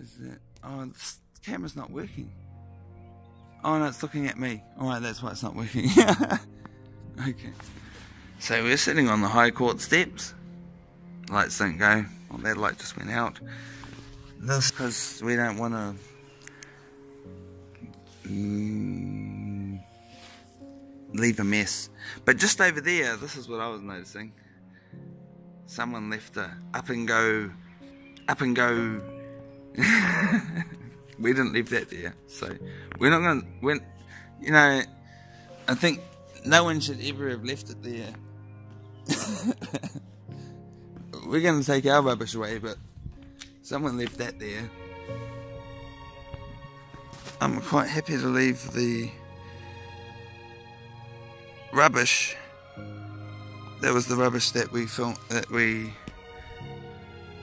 Is it? Oh, this camera's not working. Oh no, it's looking at me. Alright, that's why it's not working. okay. So we're sitting on the High Court steps. Lights don't go. Well, that light just went out. This because we don't want to. Mm, leave a mess. But just over there, this is what I was noticing. Someone left a up and go, up and go we didn't leave that there, so we're not gonna. When you know, I think no one should ever have left it there. we're gonna take our rubbish away, but someone left that there. I'm quite happy to leave the rubbish. That was the rubbish that we felt that we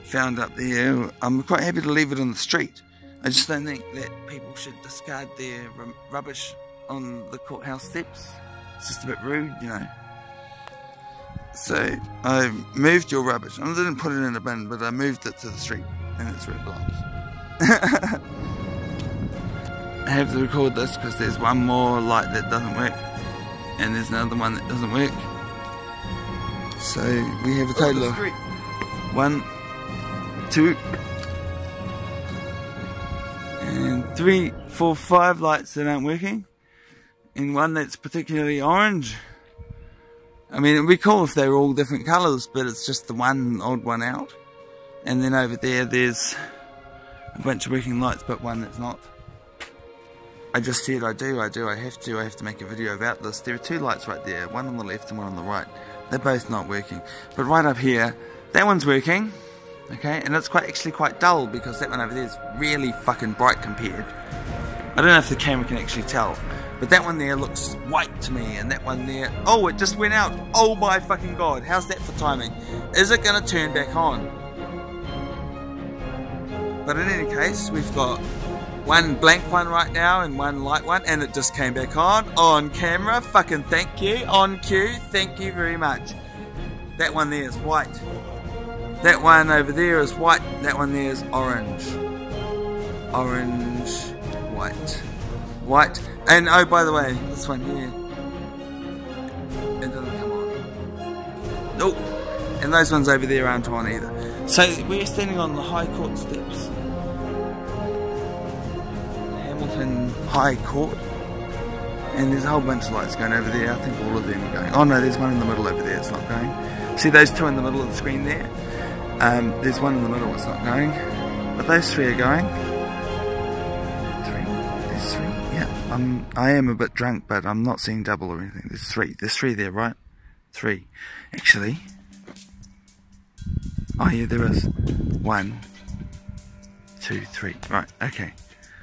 found up there, I'm quite happy to leave it on the street. I just don't think that people should discard their um, rubbish on the courthouse steps. It's just a bit rude, you know. So I moved your rubbish. I didn't put it in a bin, but I moved it to the street, and it's where it belongs. I have to record this because there's one more light that doesn't work, and there's another one that doesn't work. So we have a total of one, two, and three, four, five lights that aren't working, and one that's particularly orange. I mean, it'd be cool if they were all different colours, but it's just the one odd one out. And then over there, there's a bunch of working lights, but one that's not. I just said I do, I do, I have to, I have to make a video about this. There are two lights right there, one on the left and one on the right. They're both not working. But right up here, that one's working okay and it's quite actually quite dull because that one over there is really fucking bright compared. I don't know if the camera can actually tell but that one there looks white to me and that one there oh it just went out. Oh my fucking god how's that for timing? Is it gonna turn back on? But in any case we've got one blank one right now and one light one and it just came back on on camera. Fucking thank you on cue thank you very much. That one there is white that one over there is white, that one there is orange. Orange, white. White, and oh by the way, this one here, it doesn't come on. Nope. And those ones over there aren't on either. So we're standing on the High Court steps. Hamilton High Court. And there's a whole bunch of lights going over there. I think all of them are going. Oh no, there's one in the middle over there. It's not going. See those two in the middle of the screen there? Um, there's one in the middle that's not going, but those three are going. Three, there's three. Yeah, I'm. I am a bit drunk, but I'm not seeing double or anything. There's three. There's three there, right? Three, actually. Oh yeah, there is. One, two, three. Right. Okay.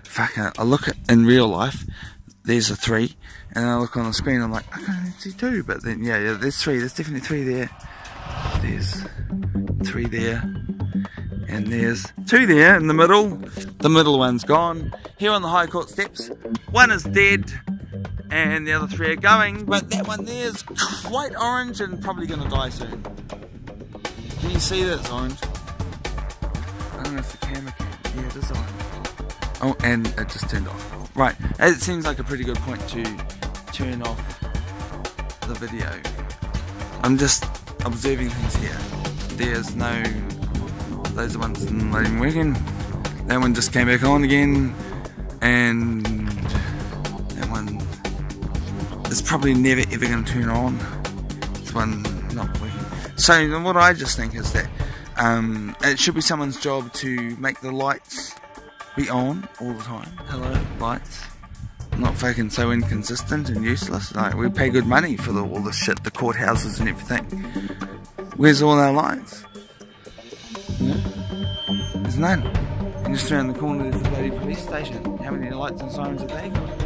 Fuck. I look at in real life. There's a three, and I look on the screen. I'm like, I can't see two, but then yeah, yeah. There's three. There's definitely three there. There's three there, and there's two there in the middle. The middle one's gone. Here on the High Court steps, one is dead, and the other three are going, but that one there is quite orange and probably going to die soon. Can you see that it's orange? I don't know if the camera can. Yeah, it is orange. Oh, and it just turned off. Right, it seems like a pretty good point to turn off the video. I'm just observing things here. There's no, those are ones not even working. That one just came back on again, and that one is probably never ever going to turn on. This one not working. So what I just think is that um, it should be someone's job to make the lights be on all the time. Hello, lights not fucking so inconsistent and useless. Like we pay good money for the, all the shit, the courthouses and everything. Where's all our lights? Yeah. There's none. And just around the corner there's the bloody police station. How many lights and sirens are they got?